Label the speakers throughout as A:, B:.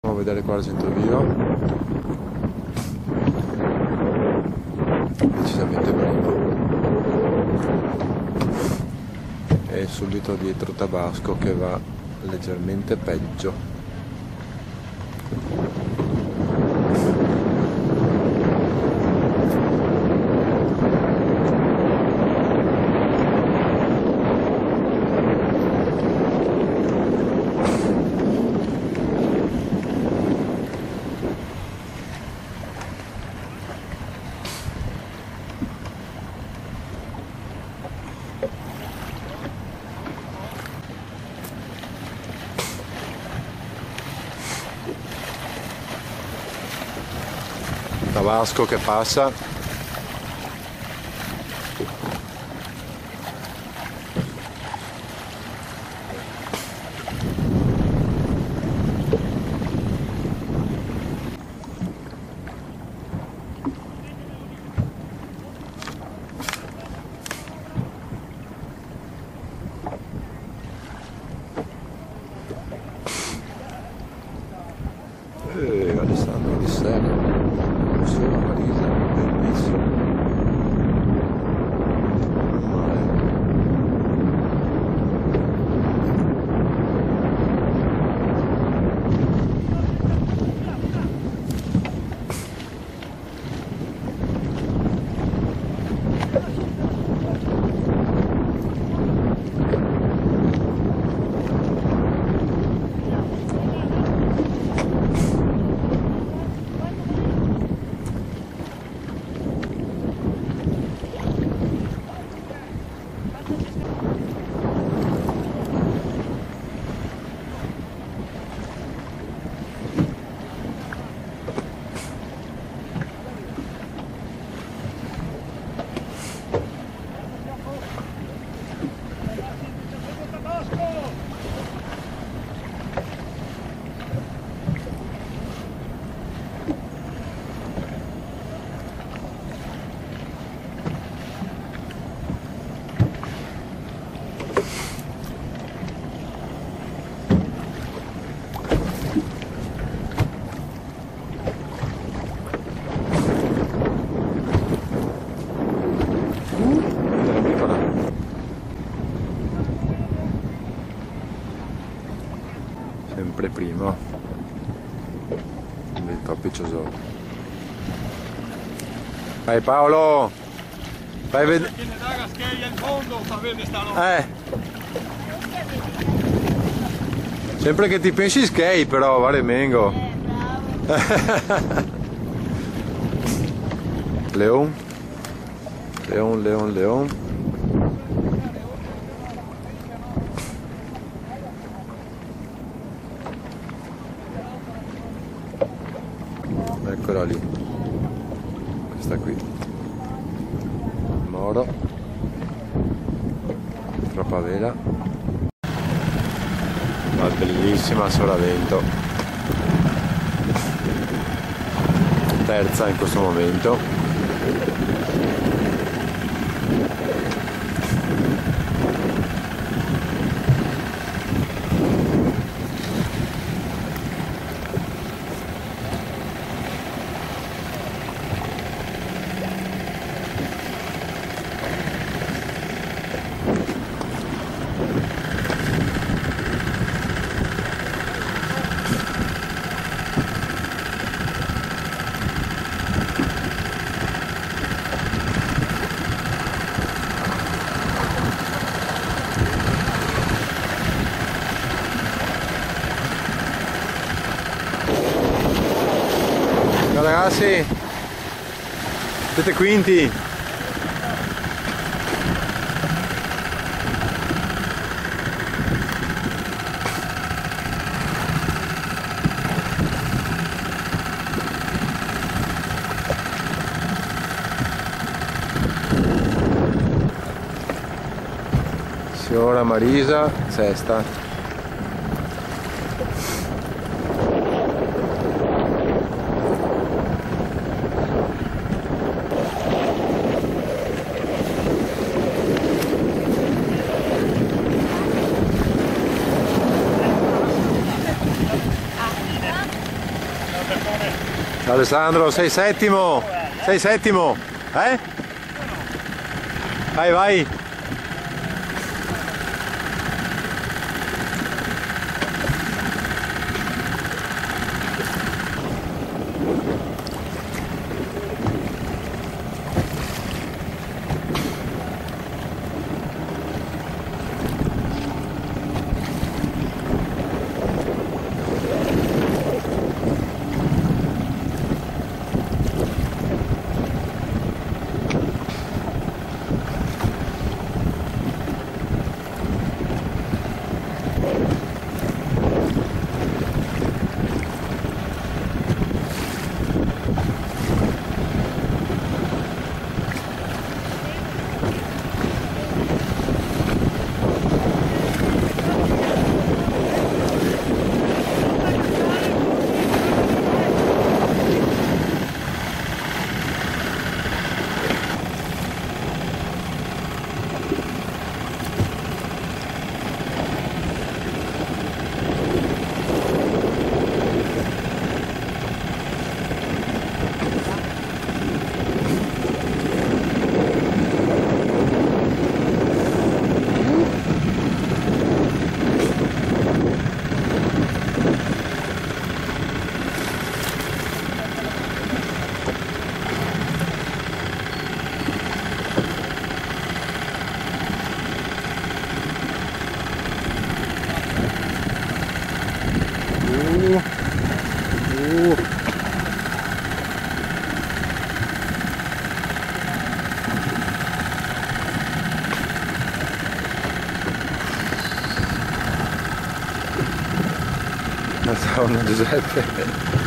A: Andiamo a vedere qua l'argento vivo. Decisamente primo. E subito dietro Tabasco che va leggermente peggio. Tabasco che passa Vai Paolo! Fai vedere. Eh! Sempre che ti pensi skate però, vale Mengo. Leon. Leon, Leon, Leon. Eccola lì. Bellissima Soravento. Terza in questo momento. Ciao ragazzi, siete quinti? Signora Marisa, sesta. Alessandro, sei settimo! Sei settimo! Eh? Vai, vai! on the dessert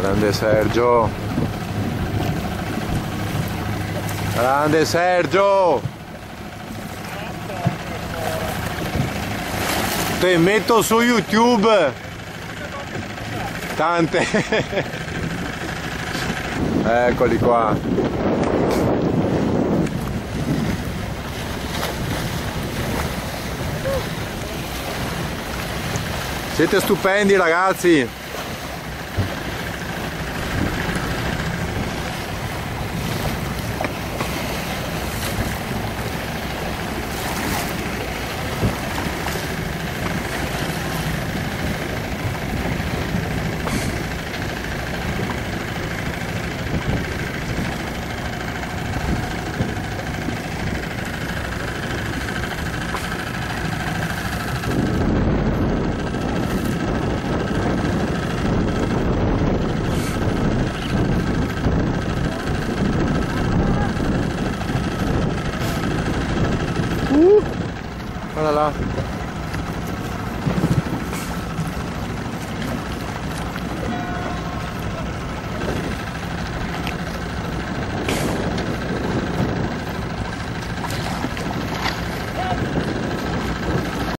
A: Grande Sergio. Grande Sergio. Te metto su YouTube tante eccoli qua siete stupendi ragazzi Voilà là.